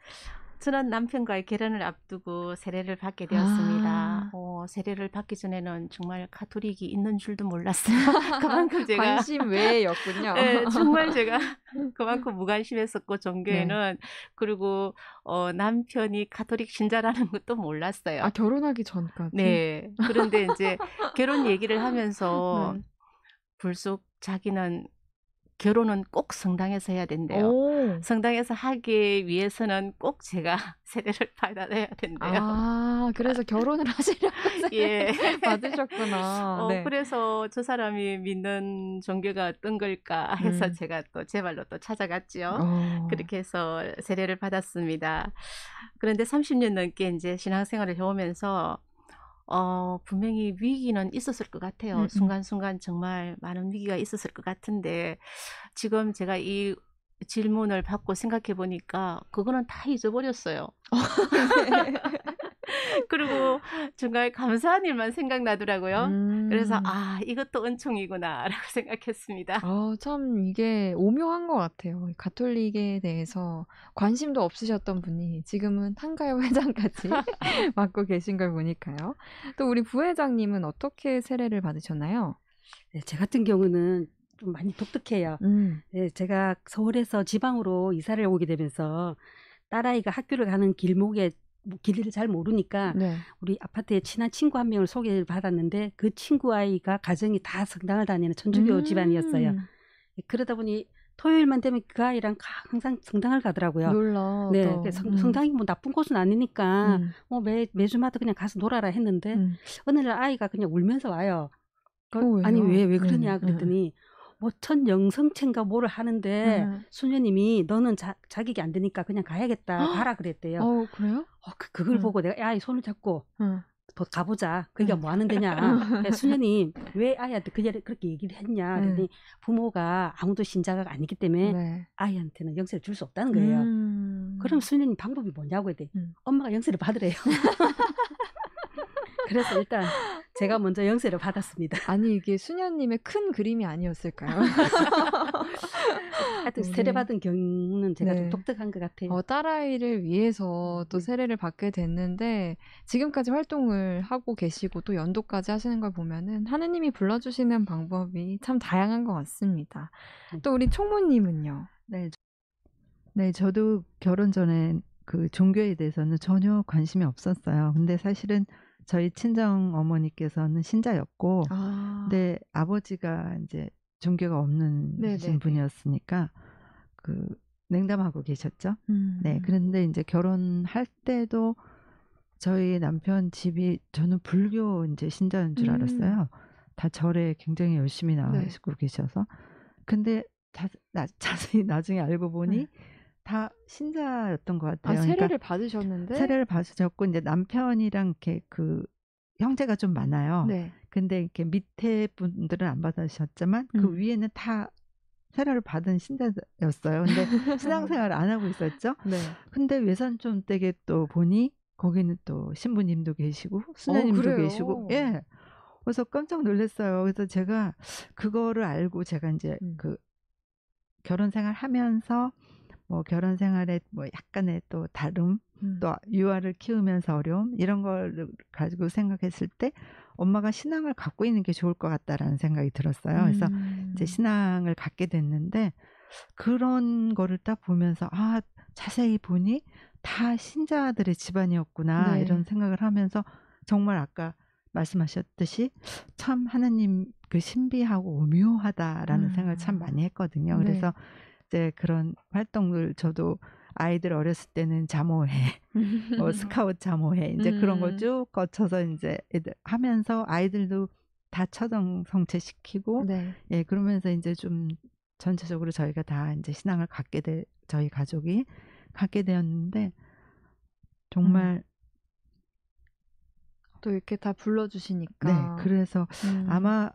저는 남편과의 결혼을 앞두고 세례를 받게 되었습니다. 아. 어, 세례를 받기 전에는 정말 가톨릭이 있는 줄도 몰랐어요. 그만큼 제가 관심 외였군요. 네, 정말 제가 그만큼 무관심했었고 종교에는 그리고 어, 남편이 가톨릭 신자라는 것도 몰랐어요. 아, 결혼하기 전까지? 네. 그런데 이제 결혼 얘기를 하면서 네. 불쑥 자기는 결혼은 꼭 성당에서 해야 된대요. 오. 성당에서 하기 위해서는 꼭 제가 세례를 받아야 된대요. 아, 그래서 결혼을 하시려고 예. 받으셨구나. 어, 네. 그래서 저 사람이 믿는 종교가 어떤 걸까 해서 음. 제가 또 제 발로 또 찾아갔지요. 어. 그렇게 해서 세례를 받았습니다. 그런데 30년 넘게 이제 신앙생활을 해오면서 어, 분명히 위기는 있었을 것 같아요. 음, 음. 순간순간 정말 많은 위기가 있었을 것 같은데 지금 제가 이 질문을 받고 생각해 보니까 그거는 다 잊어버렸어요. 그리고 정말 감사한 일만 생각나더라고요. 음. 그래서 아 이것도 은총이구나라고 생각했습니다. 아, 참 이게 오묘한 것 같아요. 이 가톨릭에 대해서 관심도 없으셨던 분이 지금은 한가요 회장까지 맡고 계신 걸 보니까요. 또 우리 부회장님은 어떻게 세례를 받으셨나요? 네, 제 같은 경우는 좀 많이 독특해요. 음. 네, 제가 서울에서 지방으로 이사를 오게 되면서 딸아이가 학교를 가는 길목에 뭐 길을 잘 모르니까 네. 우리 아파트에 친한 친구 한 명을 소개를 받았는데 그 친구 아이가 가정이 다 성당을 다니는 천주교 음. 집안이었어요. 그러다 보니 토요일만 되면 그 아이랑 가- 항상 성당을 가더라고요. 놀러. 네, 성, 음. 성당이 뭐 나쁜 곳은 아니니까 음. 뭐 매, 매주마다 그냥 가서 놀아라 했는데 음. 어느 날 아이가 그냥 울면서 와요. 그-? 아니 왜왜 네, 그러냐 네. 그랬더니 뭐천 영성체인가 뭐를 하는데 음. 수녀님이 너는 자, 자격이 안 되니까 그냥 가야겠다 가라 그랬대요. 어, 어, 그래요? 그, 그걸 음. 보고 내가 야이 손을 잡고 응. 더 가보자. 그게 응. 뭐 하는 데냐. 수녀님 왜 아이한테 그 자리 그렇게 얘기를 했냐. 그랬더니 응. 부모가 아무도 신자가 아니기 때문에 네. 아이한테는 영세를 줄 수 없다는 거예요. 음. 그럼 수녀님 방법이 뭐냐고 했더니 음. 엄마가 영세를 받으래요. 그래서 일단 제가 먼저 영세를 받았습니다. 아니 이게 수녀님의 큰 그림이 아니었을까요? 하여튼 세례받은 경우는 제가 네. 좀 독특한 것 같아요. 어, 딸아이를 위해서 또 네. 세례를 받게 됐는데 지금까지 활동을 하고 계시고 또 연도까지 하시는 걸 보면은 하느님이 불러주시는 방법이 참 다양한 것 같습니다. 네. 또 우리 총무님은요? 네, 저- 네, 저도 결혼 전에 그 종교에 대해서는 전혀 관심이 없었어요. 근데 사실은 저희 친정 어머니께서는 신자였고, 아, 근데 아버지가 이제 종교가 없는 네, 신 네, 분이었으니까 그 냉담하고 계셨죠. 음. 네, 그런데 이제 결혼할 때도 저희 남편 집이 저는 불교 이제 신자인 줄 음. 알았어요. 다 절에 굉장히 열심히 네. 나가시고 계셔서. 근데 다, 나, 자세히 나중에 알고 보니 네. 다 신자였던 것 아, 같아요. 세례를 그러니까 받으셨는데? 세례를 받으셨고 이제 남편이랑 이렇게 그 형제가 좀 많아요. 네. 근데 이렇게 밑에 분들은 안 받으셨지만 그 음. 위에는 다 세례를 받은 신자였어요. 근데 신앙생활을 안 하고 있었죠. 네. 근데 외산촌 댁에 또 보니 거기는 또 신부님도 계시고 수녀님도 어? 계시고 예. 그래서 깜짝 놀랐어요. 그래서 제가 그거를 알고 제가 이제 음. 그 결혼 생활 하면서 뭐 결혼 생활에 뭐 약간의 또 다름 음. 또 유아를 키우면서 어려움 이런 걸 가지고 생각했을 때 엄마가 신앙을 갖고 있는 게 좋을 것 같다라는 생각이 들었어요. 그래서 음. 이제 신앙을 갖게 됐는데 그런 거를 딱 보면서 아 자세히 보니 다 신자들의 집안이었구나 네. 이런 생각을 하면서 정말 아까 말씀하셨듯이 참 하나님 그 신비하고 오묘하다라는 음. 생각을 참 많이 했거든요. 네. 그래서 이제 그런 활동을 저도 아이들 어렸을 때는 자모회, 뭐 스카웃 자모회 이제 그런 음. 걸쭉 거쳐서 이제 애들 하면서 아이들도 다 처정 성취시키고 네. 예, 그러면서 이제 좀 전체적으로 저희가 다 이제 신앙을 갖게 돼 저희 가족이 갖게 되었는데 정말 또 이렇게 다 불러주시니까. 네, 그래서 음. 아마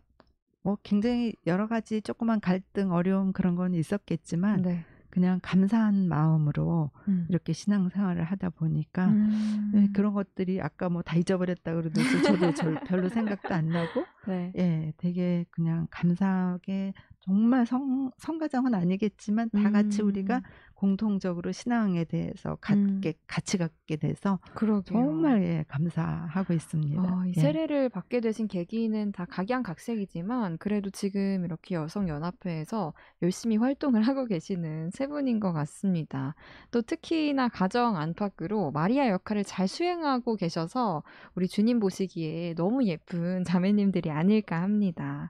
뭐 굉장히 여러 가지 조그만 갈등, 어려움 그런 건 있었겠지만 네. 그냥 감사한 마음으로 음. 이렇게 신앙생활을 하다 보니까 음. 예, 그런 것들이 아까 뭐 다 잊어버렸다 그러듯이 저도 절- 별로 생각도 안 나고 네. 예, 되게 그냥 감사하게 정말 성, 성가정은 아니겠지만 다 같이 우리가 음. 공통적으로 신앙에 대해서 갖게, 같이 갖게 돼서 그러게요. 정말 예, 감사하고 있습니다. 어, 이 예. 세례를 받게 되신 계기는 다 각양각색이지만 그래도 지금 이렇게 여성 연합회에서 열심히 활동을 하고 계시는 세 분인 것 같습니다. 또 특히나 가정 안팎으로 마리아 역할을 잘 수행하고 계셔서 우리 주님 보시기에 너무 예쁜 자매님들이 아닐까 합니다.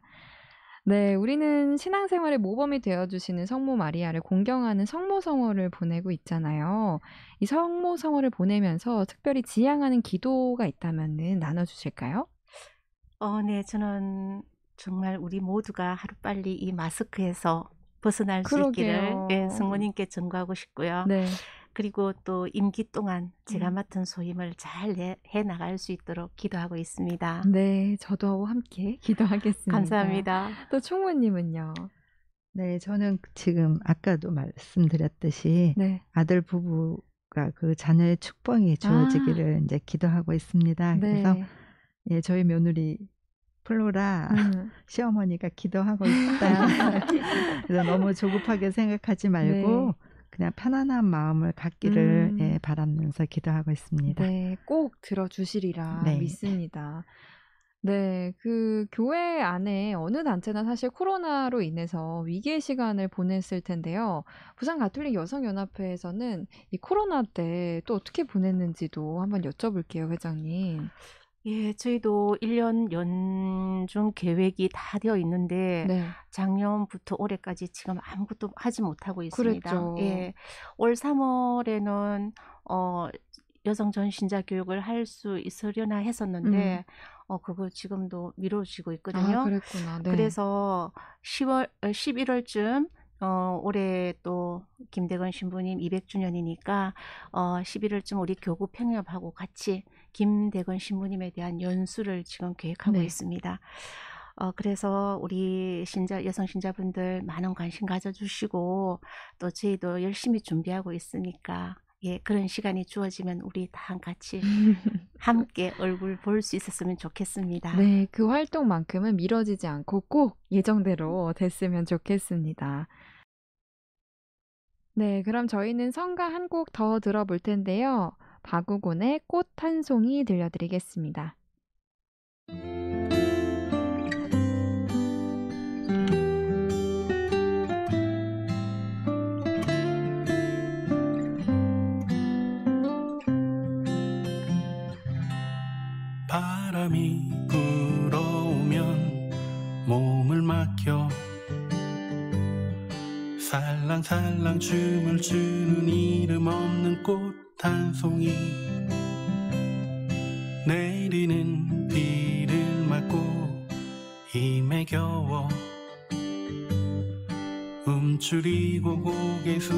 네, 우리는 신앙생활의 모범이 되어주시는 성모 마리아를 공경하는 성모성어를 보내고 있잖아요. 이 성모성어를 보내면서 특별히 지향하는 기도가 있다면 나눠주실까요? 어, 네, 저는 정말 우리 모두가 하루빨리 이 마스크에서 벗어날 수 있기를 그러게요. 예, 성모님께 전구하고 싶고요. 네. 그리고 또 임기 동안 제가 음. 맡은 소임을 잘 해 나갈 수 있도록 기도하고 있습니다. 네, 저도 함께 기도하겠습니다. 감사합니다. 또 총무님은요? 네, 저는 지금 아까도 말씀드렸듯이 네. 아들 부부가 그 자녀의 축복이 주어지기를 이제 기도하고 있습니다. 그래서 네. 예, 저희 며느리 플로라 음, 시어머니가 기도하고 있다. 그래서 너무 조급하게 생각하지 말고 네. 그냥 편안한 마음을 갖기를 음. 예, 바라면서 기도하고 있습니다. 네, 꼭 들어주시리라 네. 믿습니다. 네, 그 교회 안에 어느 단체나 사실 코로나로 인해서 위기의 시간을 보냈을 텐데요. 부산 가톨릭 여성연합회에서는 이 코로나 때 또 어떻게 보냈는지도 한번 여쭤볼게요, 회장님. 예, 저희도 1년 연중 계획이 다 되어 있는데 네, 작년부터 올해까지 지금 아무것도 하지 못하고 있습니다. 그랬죠. 예. 올 3월에는 어 여성 전신자 교육을 할 수 있으려나 했었는데 음. 어, 그걸 지금도 미뤄지고 아, 있거든요. 그랬구나. 네. 그래서 10월, 11월쯤 어, 올해 또 김대건 신부님 200주년이니까 어, 11월쯤 우리 교구 평협하고 같이 김대건 신부님에 대한 연수를 지금 계획하고 네. 있습니다. 어, 그래서 우리 신자, 여성 신자분들 많은 관심 가져주시고 또 저희도 열심히 준비하고 있으니까 예, 그런 시간이 주어지면 우리 다 같이 함께 얼굴 볼 수 있었으면 좋겠습니다. 네, 그 활동만큼은 미뤄지지 않고 꼭 예정대로 됐으면 좋겠습니다. 네, 그럼 저희는 성가 한 곡 더 들어볼 텐데요. 박우곤의 꽃 한 송이 들려드리겠습니다. 바람이 불어오면 몸을 맡겨 살랑살랑 춤을 추는 이름 없는 꽃한 송이. 내리는 비를 맞고 힘에 겨워. 움츠리고 고개 숙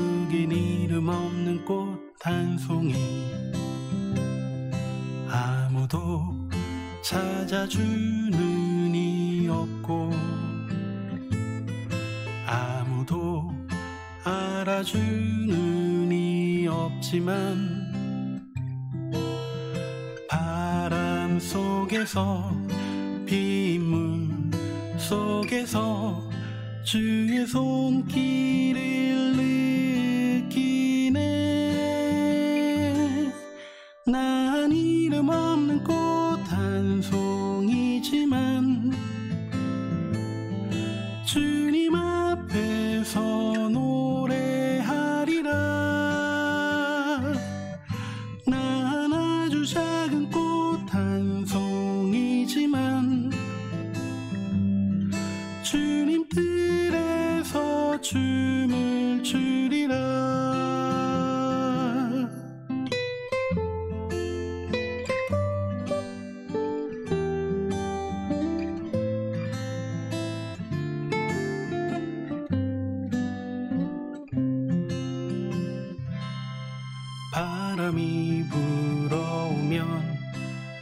바람이 불어오면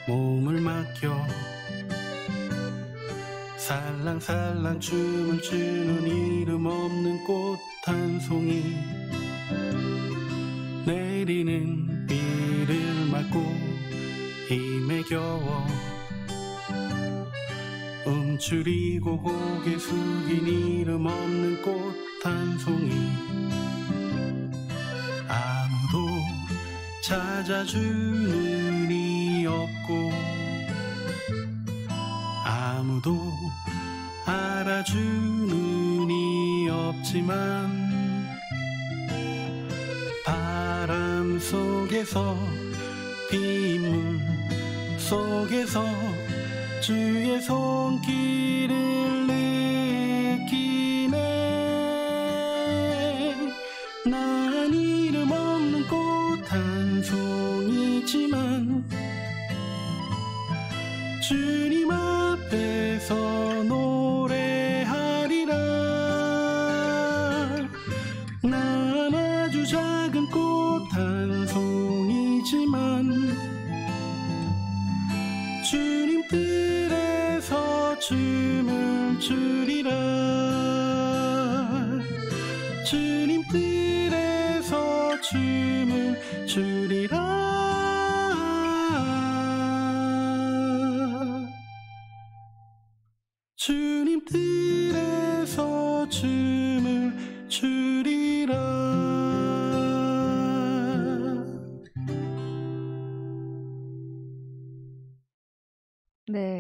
몸을 맡겨. 살랑살랑 춤을 추는 이름 없는 꽃 한 송이. 내리는 비를 맞고 힘에 겨워. 움츠리고 고개 숙인 이름 없는 꽃 한 송이 찾아주는 이 없고 아무도 알아주는 이 없지만 바람 속에서 빗물 속에서 주의 손길을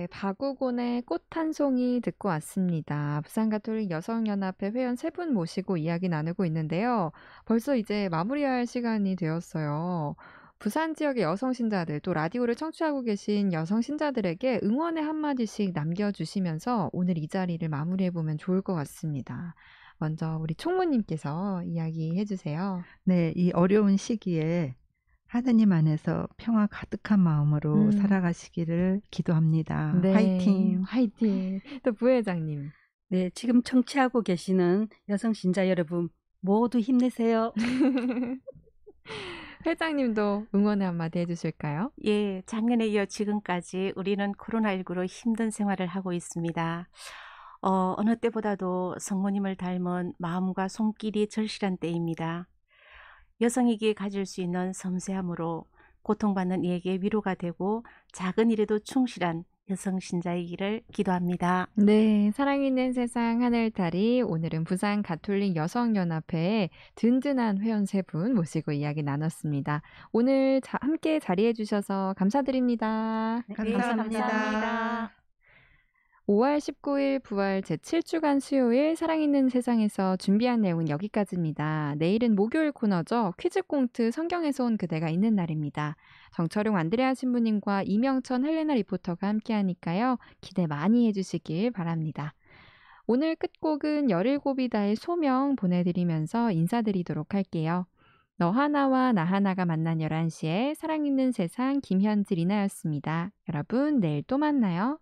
네, 박우곤의 꽃 한 송이 듣고 왔습니다. 부산가톨릭 여성연합회 회원 세 분 모시고 이야기 나누고 있는데요. 벌써 이제 마무리할 시간이 되었어요. 부산 지역의 여성 신자들, 또 라디오를 청취하고 계신 여성 신자들에게 응원의 한마디씩 남겨주시면서 오늘 이 자리를 마무리해 보면 좋을 것 같습니다. 먼저 우리 총무님께서 이야기해 주세요. 네, 이 어려운 시기에 하나님 안에서 평화 가득한 마음으로 음. 살아가시기를 기도합니다. 네. 화이팅! 화이팅. 또 부회장님. 네, 지금 청취하고 계시는 여성 신자 여러분 모두 힘내세요. 회장님도 응원의 한마디 해주실까요? 예, 작년에 이어 지금까지 우리는 코로나19로 힘든 생활을 하고 있습니다. 어, 어느 때보다도 성모님을 닮은 마음과 손길이 절실한 때입니다. 여성에게 가질 수 있는 섬세함으로 고통받는 이에게 위로가 되고 작은 일에도 충실한 여성 신자이기를 기도합니다. 네, 사랑 있는 세상 하늘다리 오늘은 부산 가톨릭 여성연합회의 든든한 회원 세 분 모시고 이야기 나눴습니다. 오늘 자- 함께 자리해 주셔서 감사드립니다. 네, 감사합니다. 감사합니다. 5월 19일 부활 제7주간 수요일 사랑 있는 세상에서 준비한 내용은 여기까지입니다. 내일은 목요일 코너죠. 퀴즈 꽁트 성경에서 온 그대가 있는 날입니다. 정철용 안드레아 신부님과 이명천 헬레나 리포터가 함께하니까요. 기대 많이 해주시길 바랍니다. 오늘 끝곡은 열일곱이다의 소명 보내드리면서 인사드리도록 할게요. 너 하나와 나 하나가 만난 11시에 사랑 있는 세상 김현지 리나였습니다. 여러분 내일 또 만나요.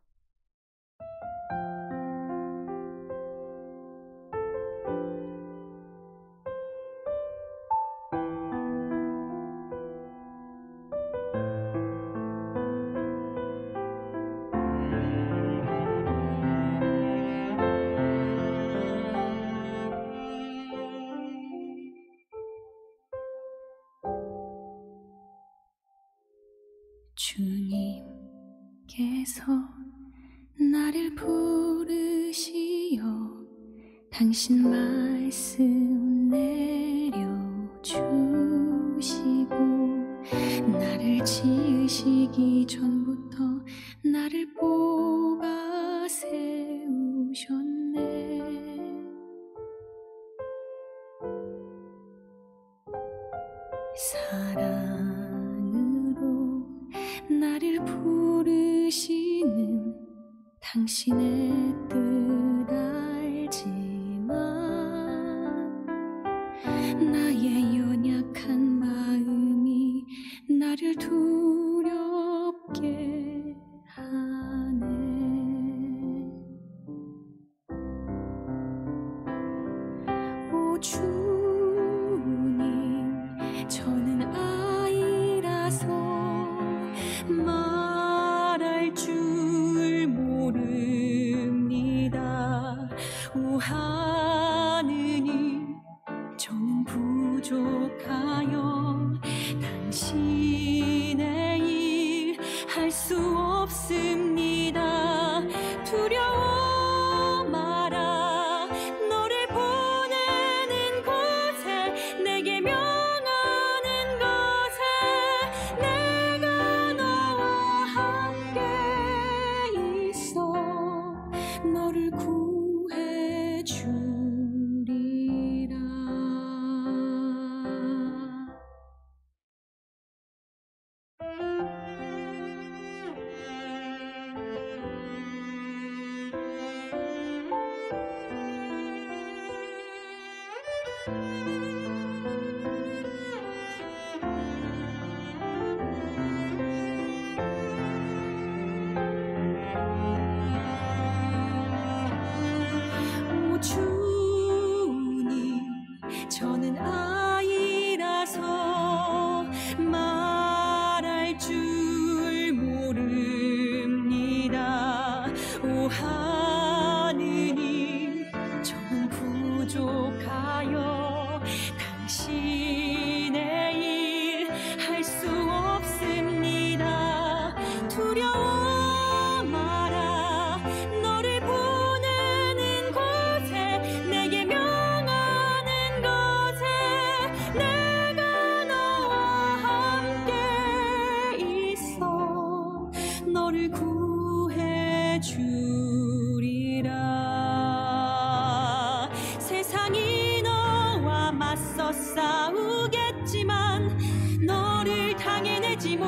신의 일할수 없습니다. 두려워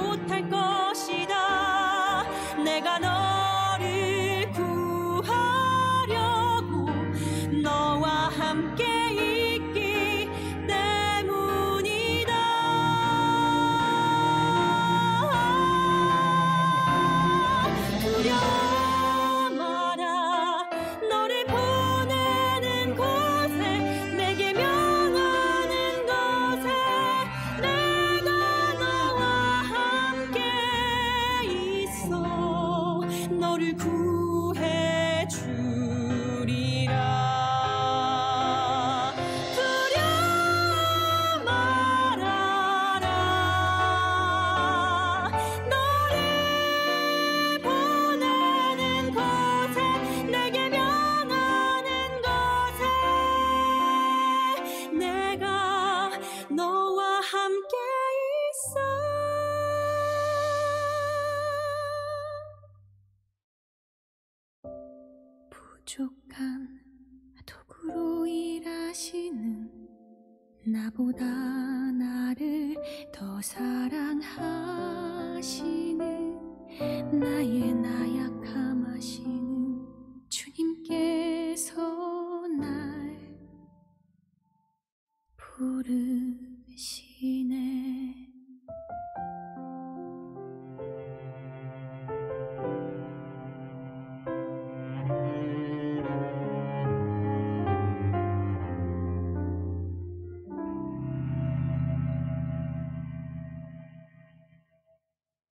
못할 것이다